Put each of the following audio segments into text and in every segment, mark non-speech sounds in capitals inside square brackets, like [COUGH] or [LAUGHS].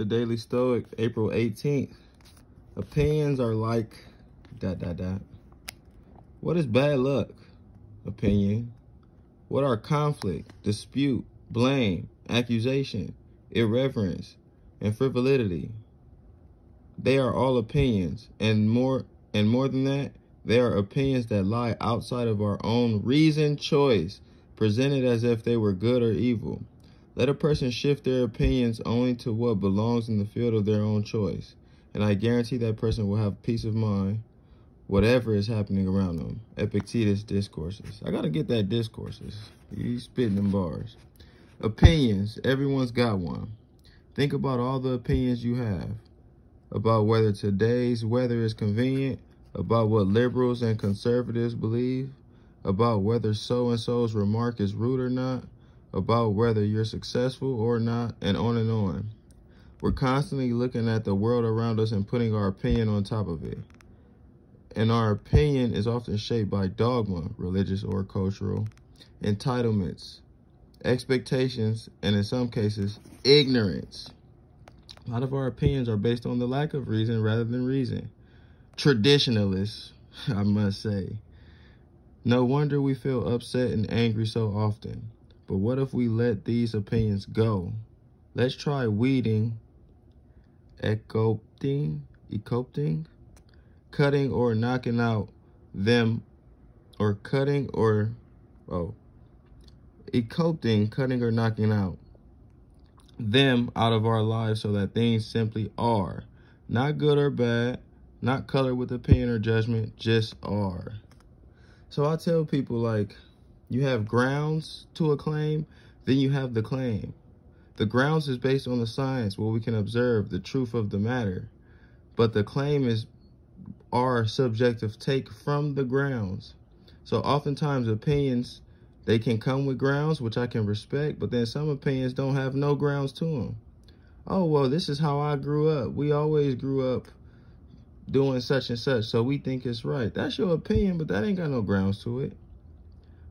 the Daily Stoic, April 18th. Opinions are like dot dot dot. What is bad luck? Opinion. What are conflict, dispute, blame, accusation, irreverence, and frivolity? They are all opinions, and more and more than that, they are opinions that lie outside of our own reasoned choice, presented as if they were good or evil. Let a person shift their opinions only to what belongs in the field of their own choice, and I guarantee that person will have peace of mind, whatever is happening around them. Epictetus Discourses. I gotta get that discourses. He's spitting them bars. Opinions. Everyone's got one. Think about all the opinions you have about whether today's weather is convenient, about what liberals and conservatives believe, about whether so-and-so's remark is rude or not, about whether you're successful or not, and on and on. We're constantly looking at the world around us and putting our opinion on top of it. And our opinion is often shaped by dogma, religious or cultural, entitlements, expectations, and in some cases, ignorance. A lot of our opinions are based on the lack of reason rather than reason. Traditionalists, [LAUGHS] I must say. No wonder we feel upset and angry so often. But what if we let these opinions go? Let's try weeding, ecopting, ecopting, cutting or knocking out them, or cutting or, oh, ecopting, cutting or knocking out them out of our lives so that things simply are. Not good or bad, not colored with opinion or judgment, just are. So I tell people like, you have grounds to a claim, then you have the claim. The grounds is based on the science where we can observe the truth of the matter. But the claim is our subjective take from the grounds. So oftentimes opinions, they can come with grounds, which I can respect, but then some opinions don't have no grounds to them. Oh, well, this is how I grew up. We always grew up doing such and such, so we think it's right. That's your opinion, but that ain't got no grounds to it.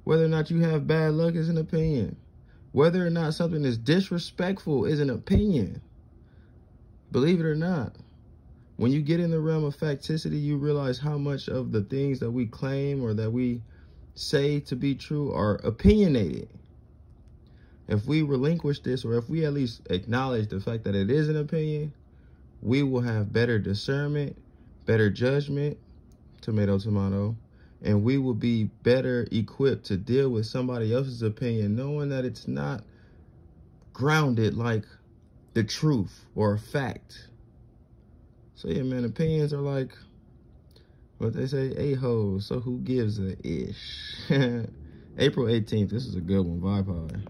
Whether or not you have bad luck is an opinion. Whether or not something is disrespectful is an opinion. Believe it or not. When you get in the realm of facticity, you realize how much of the things that we claim or that we say to be true are opinionated. If we relinquish this, or if we at least acknowledge the fact that it is an opinion, we will have better discernment, better judgment, tomato, tomato, and we will be better equipped to deal with somebody else's opinion, knowing that it's not grounded like the truth or a fact. So yeah, man, opinions are like what they say, a-holes. So who gives a ish? [LAUGHS] April 18th. This is a good one. High.